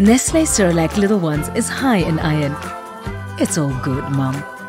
Nestle Cerelac Little Ones is high in iron. It's all good, Mom.